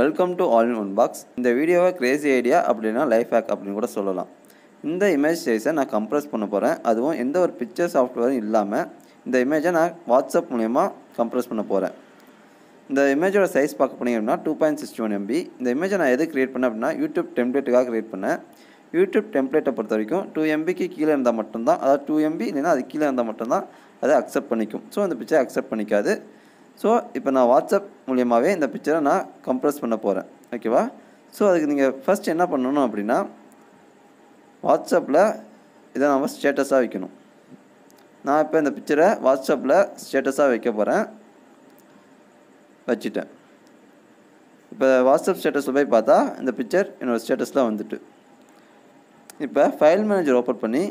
Welcome to all in one box இந்த வீடியோவை crazy idea அப்படின்னா லைஃப் ஹேக் அப்படின்னு கூட சொல்லலாம். இந்த இமேஜ் சைஸை நான் கம்ப்ரஸ் பண்ண போகிறேன் அதுவும் எந்த ஒரு பிக்சர் சாஃப்ட்வேரும் இல்லாமல் இந்த இமேஜை நான் வாட்ஸ்அப் மூலயமா கம்ப்ரஸ் பண்ண போகிறேன் இந்த இமேஜோட சைஸ் பார்க்க போனீங்கன்னா அப்படின்னா two point sixty one MB இந்த இமேஜை நான் எது கிரியேட் பண்ணேன் அப்படின்னா யூடியூப் டெம்ப்ளேட்டுக்காக கிரியேட் பண்ணேன். யூடியூப் டெம்ப்ளேட்டை பொறுத்த வரைக்கும் டூ எம்பிக்கு கீழே இருந்தால் மட்டும்தான் அதாவது டூ எம்பி இல்லைன்னா அது கீழே இருந்தால் மட்டும்தான் அதை அக்செப்ட் பண்ணிக்கும். ஸோ அந்த பிக்சரை அக்செப்ட் பண்ணிக்காது. ஸோ இப்போ நான் வாட்ஸ்அப் மூலியமாகவே இந்த பிக்சரை நான் கம்ப்ரஸ் பண்ண போகிறேன் ஓகேவா ஸோ அதுக்கு நீங்கள் ஃபஸ்ட் என்ன பண்ணணும் அப்படின்னா வாட்ஸ்அப்பில் இதை நம்ம ஸ்டேட்டஸாக வைக்கணும். நான் இப்போ இந்த பிக்சரை வாட்ஸ்அப்பில் ஸ்டேட்டஸாக வைக்க போகிறேன் வச்சுட்டேன். இப்போ வாட்ஸ்அப் ஸ்டேட்டஸில் போய் பார்த்தா இந்த பிக்சர் என்னோடய ஸ்டேட்டஸில் வந்துட்டு. இப்போ ஃபைல் மேனேஜர் ஓப்பன் பண்ணி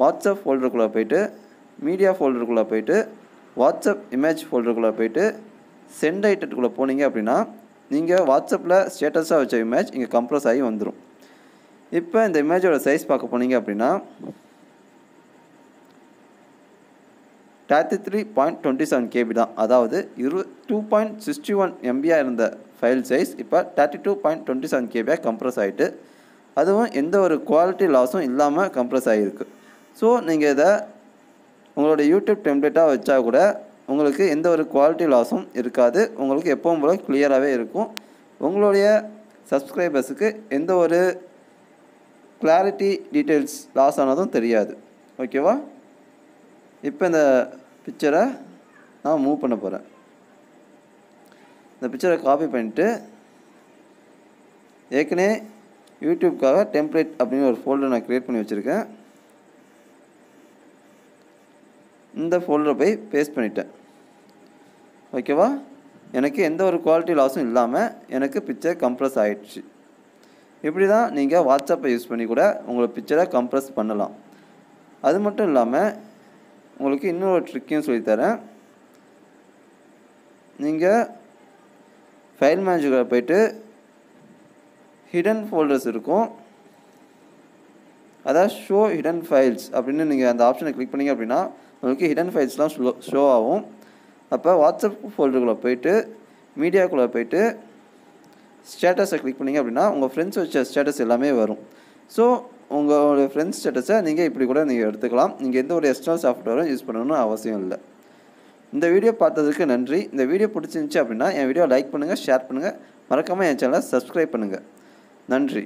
வாட்ஸ்அப் ஃபோல்டருக்குள்ளே போயிட்டு மீடியா ஃபோல்டருக்குள்ளே போயிட்டு வாட்ஸ்அப் இமேஜ் ஃபோல்டருக்குள்ளே போயிட்டு சென்ட் ஐட்டத்துக்குள்ளே போனீங்க அப்படின்னா நீங்கள் வாட்ஸ்அப்பில் ஸ்டேட்டஸாக வச்ச இமேஜ் இங்கே கம்ப்ரஸ் ஆகி வந்துடும் இப்போ இந்த இமேஜோட சைஸ் பார்க்க போனீங்க அப்படின்னா thirty three point twenty seven KB தான். அதாவது இரு டூ பாயிண்ட் சிக்ஸ்டி ஒன் எம்பியாக இருந்த ஃபைல் சைஸ் இப்போ thirty two point twenty seven கேபியாக compress ஆகிட்டு அதுவும் எந்த ஒரு குவாலிட்டி லாஸும் இல்லாமல் கம்ப்ரஸ் ஆகிருக்கு ஸோ நீங்கள் இதை உங்களோட யூடியூப் டெம்ப்ளேட்டாக வச்சா கூட உங்களுக்கு எந்த ஒரு குவாலிட்டி லாஸும் இருக்காது. உங்களுக்கு எப்பவும் போல் கிளியராகவே இருக்கும். உங்களுடைய சப்ஸ்கிரைபர்ஸுக்கு எந்த ஒரு கிளாரிட்டி டீட்டெயில்ஸ் லாஸ் ஆனதும் தெரியாது. ஓகேவா இப்போ இந்த பிக்சரை நான் மூவ் பண்ண போகிறேன் இந்த பிக்சரை காப்பி பண்ணிட்டு ஏற்கனவே யூடியூப்காக டெம்ப்ளேட் அப்படின்னு ஒரு ஃபோல்டர் நான் க்ரியேட் பண்ணி வச்சுருக்கேன். இந்த ஃபோல்டரை போய் பேஸ்ட் பண்ணிட்டேன். ஓகேவா எனக்கு எந்த ஒரு குவாலிட்டி லாஸும் இல்லாமல் எனக்கு பிக்சர் கம்ப்ரஸ் ஆகிடுச்சு இப்படி தான் நீங்கள் வாட்ஸ்அப்பை யூஸ் பண்ணி கூட உங்களை பிக்சரை கம்ப்ரஸ் பண்ணலாம். அது மட்டும் இல்லாமல் உங்களுக்கு இன்னொரு ட்ரிக்கையும் சொல்லித்தரேன் நீங்கள் ஃபைல் மேனேஜரில் போயிட்டு ஹிடன் ஃபோல்டர்ஸ் இருக்கும். அதாவது ஷோ ஹிடன் ஃபைல்ஸ் அப்படின்னு நீங்கள் அந்த ஆப்ஷனை கிளிக் பண்ணிங்க அப்படின்னா உங்களுக்கு ஹிடன் ஃபைல்ஸ்லாம் ஷோ ஷோ ஆகும். அப்போ வாட்ஸ்அப் ஃபோல்டருக்குள்ளே போயிட்டு மீடியாக்குள்ளே போயிட்டு ஸ்டேட்டஸை கிளிக் பண்ணிங்க அப்படின்னா உங்கள் ஃப்ரெண்ட்ஸ் வச்ச ஸ்டேட்டஸ் எல்லாமே வரும். ஸோ உங்களுடைய ஃப்ரெண்ட்ஸ் ஸ்டேட்டஸை நீங்கள் இப்படி கூட நீங்கள் எடுத்துக்கலாம். நீங்கள் எந்த ஒரு எக்ஸ்டர்னல் சாஃப்ட்வேரும் யூஸ் பண்ணணும்னு அவசியம் இல்லை. இந்த வீடியோ பார்த்ததுக்கு நன்றி. இந்த வீடியோ பிடிச்சிருந்துச்சி அப்படின்னா என் வீடியோ லைக் பண்ணுங்கள் ஷேர் பண்ணுங்கள் மறக்காமல் என் சேனலை சப்ஸ்கிரைப் பண்ணுங்கள் நன்றி.